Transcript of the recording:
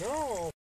No.